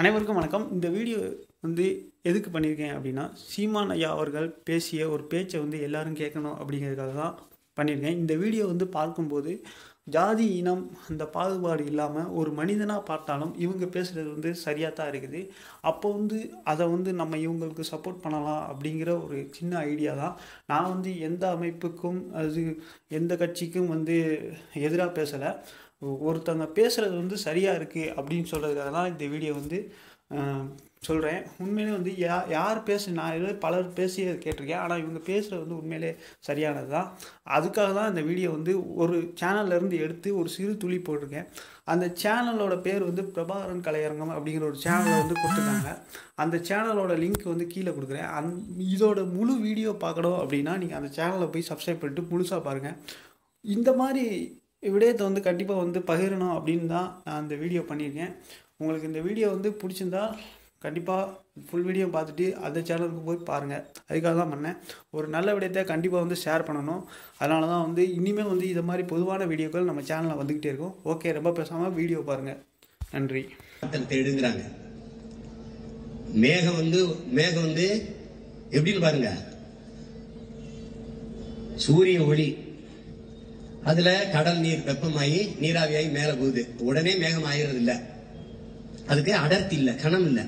அனைவருக்கும் வணக்கம். இந்த வீடியோ வந்து எதுக்கு பண்ணியிருக்கேன் அப்படின்னா சீமான் ஐயா அவர்கள் பேசிய ஒரு பேச்சை வந்து எல்லாரும் கேட்கணும் அப்படிங்கிறதுக்காக தான் பண்ணியிருக்கேன். இந்த வீடியோ வந்து பார்க்கும்போது ஜாதி இனம் அந்த பாகுபாடு இல்லாமல் ஒரு மனிதனாக பார்த்தாலும் இவங்க பேசுகிறது வந்து சரியாக தான் இருக்குது. அப்போ வந்து அதை வந்து நம்ம இவங்களுக்கு சப்போர்ட் பண்ணலாம் அப்படிங்கிற ஒரு சின்ன ஐடியா தான். நான் வந்து எந்த அமைப்புக்கும் அது எந்த கட்சிக்கும் வந்து எதிராக பேசலை. ஒருத்தவங்க பேசுகிறது வந்து சரியாக இருக்குது அப்படின்னு சொல்கிறதுக்காக தான் இந்த வீடியோ வந்து சொல்கிறேன் உண்மையிலே வந்து யா யார் பேசு நான் ஏதோ பலர் பேசி கேட்டிருக்கேன். ஆனால் இவங்க பேசுகிறது வந்து உண்மையிலே சரியானது தான். அதுக்காக தான் இந்த வீடியோ வந்து ஒரு சேனல்லேருந்து எடுத்து ஒரு சிறு துளி போட்டிருக்கேன். அந்த சேனலோட பேர் வந்து பிரபாகரன் கலையரங்கம் அப்படிங்கிற ஒரு சேனலை வந்து கொடுத்துருக்காங்க. அந்த சேனலோட லிங்க் வந்து கீழே கொடுக்குறேன். அந் இதோட முழு வீடியோ பார்க்கணும் அப்படின்னா நீங்கள் அந்த சேனலை போய் சப்ஸ்கிரைப் பண்ணிட்டு முழுசாக பாருங்கள் இந்த மாதிரி விடயத்தை வந்து கண்டிப்பாக வந்து பகிரணும் அப்படின்னு தான் நான் இந்த வீடியோ பண்ணியிருக்கேன். உங்களுக்கு இந்த வீடியோ வந்து பிடிச்சிருந்தா கண்டிப்பாக ஃபுல் வீடியோ பார்த்துட்டு அந்த சேனலுக்கு போய் பாருங்கள் அதுக்காக தான் பண்ணேன். ஒரு நல்ல விடயத்தை கண்டிப்பாக வந்து ஷேர் பண்ணணும். அதனால தான் வந்து இனிமேல் வந்து இது மாதிரி பொதுவான வீடியோக்கள் நம்ம சேனலில் வந்துக்கிட்டே இருக்கும். ஓகே ரொம்ப பேசாமல் வீடியோ பாருங்கள் நன்றி. தேடுங்கிறாங்க. மேகம் வந்து மேகம் வந்து எப்படின்னு பாருங்க. சூரிய ஒளி. அதுல கடல் நீர் வெப்பமாயி நீராவியாகி மேல போகுது. உடனே மேகம் ஆகிறது இல்ல அதுக்கு அடர்த்தி இல்ல கணம் இல்ல.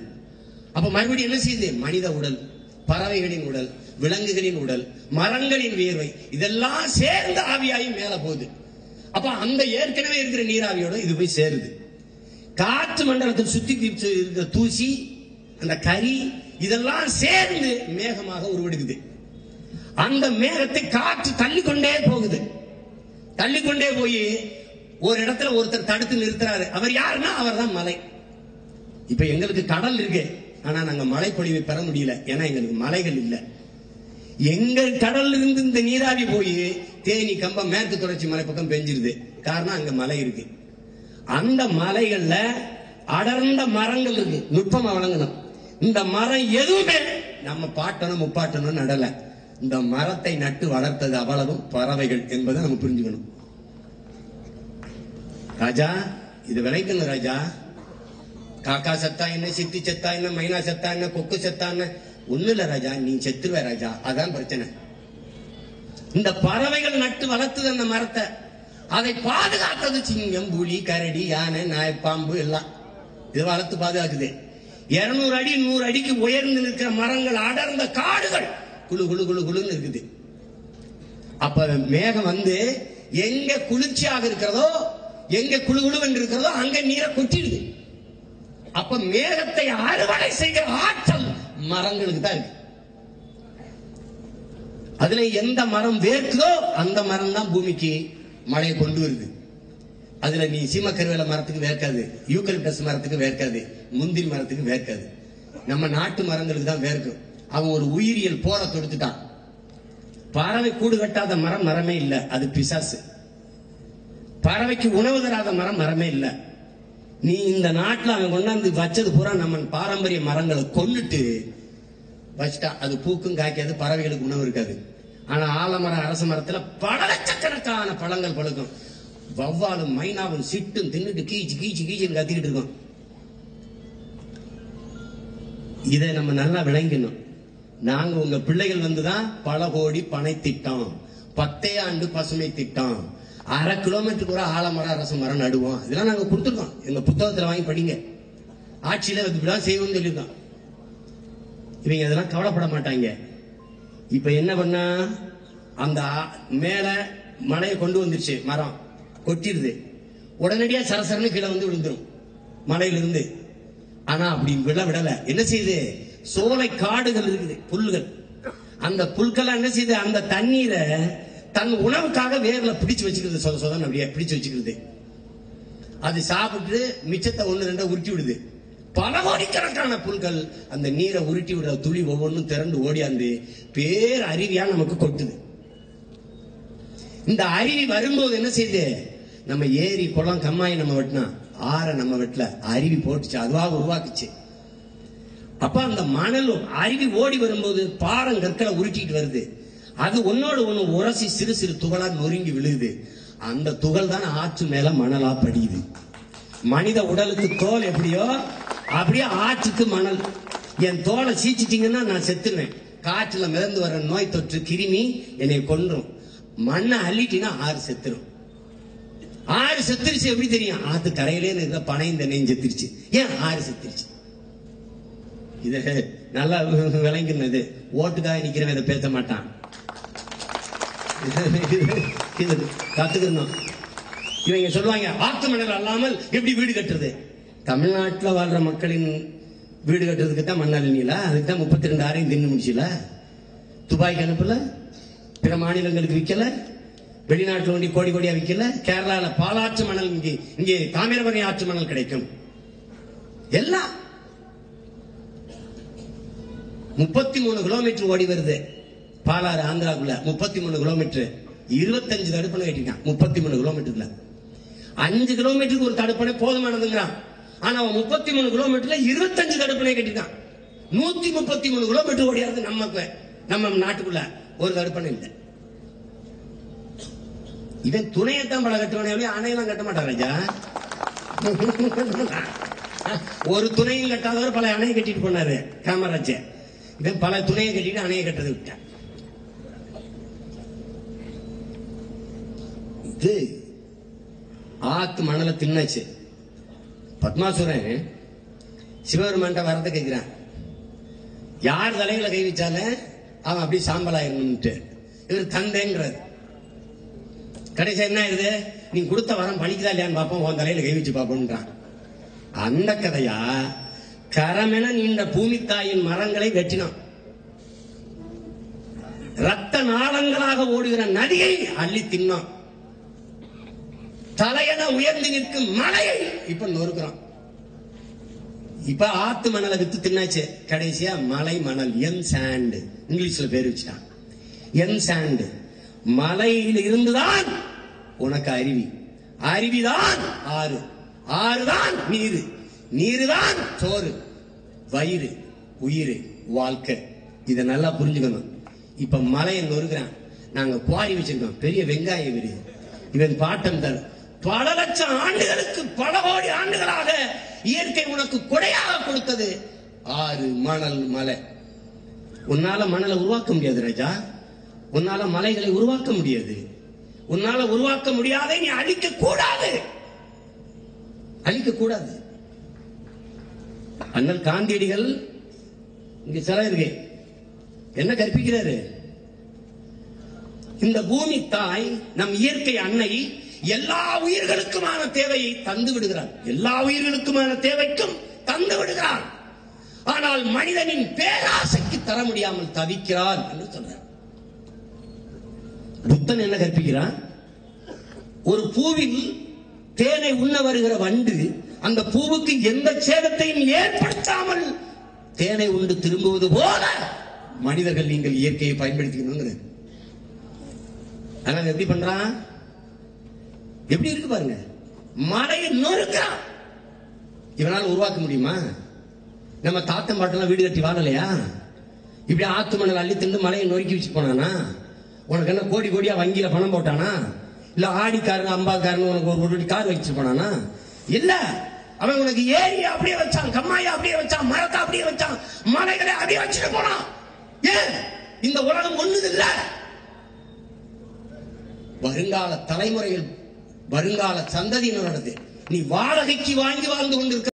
அப்ப மறுபடியும் என்ன செய்யுது? மனித உடல் பறவைகளின் உடல் விலங்குகளின் உடல் மரங்களின் வியர்வை இதெல்லாம் சேர்ந்து ஆவியாகி மேல போகுது. அப்ப அந்த ஏற்கனவே இருக்கிற நீராவியோட இது போய் சேருது. காற்று மண்டலத்தில் சுத்தி இருக்கிற தூசி அந்த கரி இதெல்லாம் சேர்ந்து மேகமாக உருவெடுக்குது. அந்த மேகத்தை காற்று தள்ளிக்கொண்டே போகுது. தள்ளிக்கொண்டே போய் ஒரு இடத்துல ஒருத்தர் தடுத்து நிறுத்துறாரு. அவர் யாருன்னா அவர் தான் மலை. இப்ப எங்களுக்கு கடல் இருக்கு. ஆனா நாங்க மழைப்பொழிவை பெற முடியல. ஏன்னா எங்களுக்கு மலைகள் இல்லை. எங்கள் கடல்ல இருந்து இந்த நீராவி போய் தேனி கம்பம் மேற்கு தொடர்ச்சி மலை பக்கம் பெஞ்சிருது. காரணம் அங்க மலை இருக்கு. அந்த மலைகள்ல அடர்ந்த மரங்கள் இருக்கு. நுட்பமா வழங்கணும். இந்த மரம் எதுவுமே நம்ம பாட்டணும் முப்பாட்டணும் நடலை. இந்த மரத்தை நட்டு வளர்த்தது அவ்வளவும் பறவைகள் என்பதை நம்ம புரிஞ்சுக்கணும். ராஜா இது விளைக்கணும் ராஜா. காக்கா செத்தா என்ன சித்தி செத்தா என்ன மைனா செத்தா என்ன கொக்கு செத்தா என்ன? ஒண்ணு இல்ல ராஜா நீ செத்துருவ ராஜா. அதான் பிரச்சனை. இந்த பறவைகள் நட்டு வளர்த்தது அந்த மரத்தை. அதை பாதுகாத்தது சிங்கம் புலி கரடி யானை நாய் பாம்பு எல்லாம். இது வளர்த்து பாதுகாக்குது. இருநூறு அடி நூறு அடிக்கு உயர்ந்து நிற்கிற மரங்கள் அடர்ந்த காடுகள். குழு குழு குழு குழுன்னு இருக்குது. அப்ப மேகம் வந்து எங்க குளிர்ச்சியாக இருக்கிறதோ எங்க குழு குழு இருக்கிறதோ அங்க நீரை கொட்டிடுது. அப்ப மேகத்தை அறுவடை செய்கிற ஆற்றல் மரங்களுக்கு தான் இருக்கு. அதுல எந்த மரம் வேர்க்குதோ அந்த மரம் தான் பூமிக்கு மழையை கொண்டு வருது. அதுல நீ சீமக்கருவேல மரத்துக்கு வேர்க்காது யூக்கலிப்டஸ் மரத்துக்கு வேர்க்காது முந்திரி மரத்துக்கு வேர்க்காது. நம்ம நாட்டு மரங்களுக்கு தான் வேர்க்கும். அவன் ஒரு உயிரியல் போரை தொடுத்துட்டான். பறவை கூடு கட்டாத மரம் மரமே இல்ல அது பிசாசு. பறவைக்கு உணவு தராத மரம் மரமே இல்ல. நீ இந்த நாட்டில் அவன் கொண்டாந்து வச்சது பூரா நம்ம பாரம்பரிய மரங்களை கொன்னுட்டு வச்சுட்டா அது பூக்கும் காய்க்காது பறவைகளுக்கு உணவு இருக்காது. ஆனா ஆலமரம் அரச மரத்துல பல லட்சக்கணக்கான பழங்கள் பழுக்கும். வவ்வாலும் மைனாவும் சிட்டும் தின்னுட்டு கீச்சு கீச்சு கீச்சுன்னு கத்திக்கிட்டு இருக்கும். இதை நம்ம நல்லா விளங்கிடணும். நாங்க உங்க பிள்ளைகள் வந்துதான் பல கோடி பனை திட்டம். பத்தே ஆண்டு பசுமை திட்டம். அரை கிலோமீட்டருக்கு ஒரு ஆலமரம் அரச மரம் நடுவோம். இதெல்லாம் நாங்க கொடுத்துருக்கோம். எங்க புத்தகத்துல வாங்கி படிங்க. ஆட்சியில இப்படிதான் செய்வோம்னு சொல்லியிருக்கோம். இவங்க அதெல்லாம் கவலைப்பட மாட்டாங்க. இப்ப என்ன பண்ணா அந்த மேல மழையை கொண்டு வந்துருச்சு மரம். கொட்டிடுது. உடனடியா சரசரன்னு கீழே வந்து விழுந்துரும். மலையிலிருந்து. ஆனா அப்படி விட விடல. என்ன செய்யுது? சோலை காடுகள் இருக்குது புல்லுகள் அந்த புல்கள் என்ன செய்யுது அந்த தண்ணீரை தன் உணவுக்காக வேர்ல பிடிச்சு வச்சுக்கிறது சொத சொதன் அப்படியே பிடிச்சு வச்சுக்கிறது. அது சாப்பிட்டு மிச்சத்தை ஒண்ணு ரெண்டா உருட்டி விடுது. பல கோடிக்கணக்கான புல்கள் அந்த நீரை உருட்டி விடுற துளி ஒவ்வொன்றும் திரண்டு ஓடியாந்து பேர் அருவியா நமக்கு கொட்டுது. இந்த அருவி வரும்போது என்ன செய்யுது நம்ம ஏரி குளம் கம்மாய் நம்ம வெட்டினா ஆற நம்ம வெட்டல அருவி போட்டுச்சு அதுவாக உருவாக்குச்சு. அப்ப அந்த மணலும் அருவி ஓடி வரும்போது பாரம் கற்களை உருட்டிட்டு வருது. அது ஒன்னோடு ஒண்ணு உரசி சிறு சிறு துகளா நொறுங்கி விழுகுது அந்த துகள் தான் ஆற்று மேல மணலா படியுது. மனித உடலுக்கு தோல் எப்படியோ அப்படியே ஆற்றுக்கு மணல். என் தோலை சீச்சிட்டிங்கன்னா நான் செத்துருவேன். காற்றுல மிதந்து வர நோய் தொற்று கிருமி என்னை கொன்றும். மண்ணை அள்ளிட்டினா ஆறு செத்துரும். ஆறு செத்துருச்சு எப்படி தெரியும்? ஆத்து கரையிலே இருக்கிற பனையும் நெஞ்சு செத்துருச்சு ஏன் ஆறு செத்துருச்சு? இது நல்லா விளங்கினது. ஓட்டுக்காக நிக்கிறவன் இதை பேச மாட்டான். இது கத்துக்கணும். இவங்க சொல்லுவாங்க ஆத்து மணல் அல்லாமல் எப்படி வீடு கட்டுறது? தமிழ்நாட்டுல வாழ்ற மக்களின் வீடு கட்டுறதுக்கு தான் மண்ணால் நீல அதுக்கு தான் முப்பத்தி ரெண்டு ஆறையும் தின்னு முடிச்சுல? துபாய்க்கு அனுப்பல? பிற மாநிலங்களுக்கு விற்கல வெளிநாட்டில் ஒண்டி கோடி கோடியா விற்கல கேரளால பாலாற்று மணல் இங்கே இங்கே தாமிரபரணி ஆற்று மணல் கிடைக்கும். எல்லாம் முப்பத்தி மூணு கிலோமீட்டர் ஓடி வருது. பாலாறு ஆந்திராக்குள்ள முப்பத்தி மூணு கிலோமீட்டர். இருபத்தஞ்சு தடுப்பணை கட்டிருக்கான் முப்பத்தி மூணு கிலோமீட்டர்ல அஞ்சு கிலோமீட்டருக்கு ஒரு தடுப்பணை போதுமானதுங்கிறான். ஆனா அவன் முப்பத்தி மூணு கிலோமீட்டர்ல இருபத்தஞ்சு தடுப்பணை கட்டிருக்கான் நூத்தி முப்பத்தி மூணு கிலோமீட்டர் ஓடியாருது நம்ம நம்ம நாட்டுக்குள்ள. ஒரு தடுப்பணை இல்லை. இவன் துணையத்தான் பல கட்டுவானே அணையெல்லாம் கட்ட மாட்டான் ராஜா. ஒரு துணையும் கட்டாதவர் பல அணையை கட்டிட்டு போனாரு. காமராஜர். இவன் பல துணையை கட்டிட்டு அணையை கட்டது விட்டான். இது ஆத்து மணலை தின்னாச்சு. பத்மாசுரன் சிவபெருமான்ட்ட வரத கேட்கிறான். யார் தலைகளை கை வச்சால அவன் அப்படியே சாம்பலாயிருந்துட்டு இவர் தந்தைன்றது கடைசி என்ன ஆயிருது நீ கொடுத்த வரம் பழிக்குதா இல்லையான்னு பார்ப்போம் உன் தலையில கை வச்சு பார்ப்போம்ன்றான். அந்த கதையா கரமென நீண்ட பூமித்தாயின் மரங்களை வெட்டினான். ரத்த நாளங்களாக ஓடுகிற நதியை அள்ளி தின்னான். தலையென உயர்ந்து நிற்கும் மலையை இப்ப நொறுக்கிறான். இப்ப ஆத்து மணலை வித்து தின்னாச்சு. கடைசியா மலை மணல் என் சாண்டு இங்கிலீஷ்ல பேர் வச்சுட்டான். என் சாண்டு மலையில் இருந்துதான் உனக்கு அருவி அருவிதான் ஆறு. ஆறுதான் நீரு. நீருதான் சோறு. வயிறு உயிர் வாழ்க்கை. இதை நல்லா புரிஞ்சுக்கணும். இப்ப மலையை நொறுக்கிறான் நாங்க குவாரி வச்சிருக்கோம். பெரிய வெங்காய விரு இவன் பாட்டம் தர் பல லட்சம் ஆண்டுகளுக்கு பல கோடி ஆண்டுகளாக இயற்கை உனக்கு கொடையாக கொடுத்தது. ஆறு மணல் மலை. உன்னால மணலை உருவாக்க முடியாது ராஜா. உன்னால மலைகளை உருவாக்க முடியாது. உன்னால உருவாக்க முடியாத நீ அழிக்க கூடாது அழிக்க கூடாது அண்ணல் காந்தியடிகள் இங்க சில இருக்கு. என்ன கற்பிக்கிறாரு? இந்த பூமி தாய் நம் இயற்கை அன்னை எல்லா உயிர்களுக்குமான தேவையை தந்து விடுகிறார். எல்லா உயிர்களுக்குமான தேவைக்கும் தந்து விடுகிறார். ஆனால் மனிதனின் பேராசைக்கு தர முடியாமல் தவிக்கிறார் என்று சொல்றார். புத்தன் என்ன கற்பிக்கிறான் ஒரு பூவில் தேனை உண்ண வருகிற வண்டு அந்த பூவுக்கு எந்த சேதத்தையும் ஏற்படுத்தாமல் தேனை உண்டு திரும்புவது போல மனிதர்கள் நீங்கள் இயற்கையை பயன்படுத்திக்கணுங்கிறது. ஆனா எப்படி பண்றான்? எப்படி இருக்கு பாருங்க. மலையை நொறுக்கிறான். இவனால் உருவாக்க முடியுமா? நம்ம தாத்தன் பாட்டெல்லாம் வீடு கட்டி வாழலையா? இப்படி ஆத்து மணல் அள்ளி திண்டு மலையை நொறுக்கி வச்சு போனானா? உனக்கு என்ன கோடி கோடியா வங்கியில பணம் போட்டானா? இல்ல ஆடிக்காரன் அம்பாக்காரன் உனக்கு ஒரு கோடி கார் வச்சு போனானா? இல்ல அவன் உனக்கு ஏரி அப்படியே வச்சான் கம்மாயை அப்படியே வச்சான் மரத்தை அப்படியே வச்சான் மலைகளை அப்படியே வச்சுட்டு போனான். ஏன்? இந்த உலகம் ஒண்ணுது இல்ல வருங்கால தலைமுறையில் வருங்கால சந்ததியினரோடது. நீ வாடகைக்கு வாங்கி வாழ்ந்து கொண்டிருக்க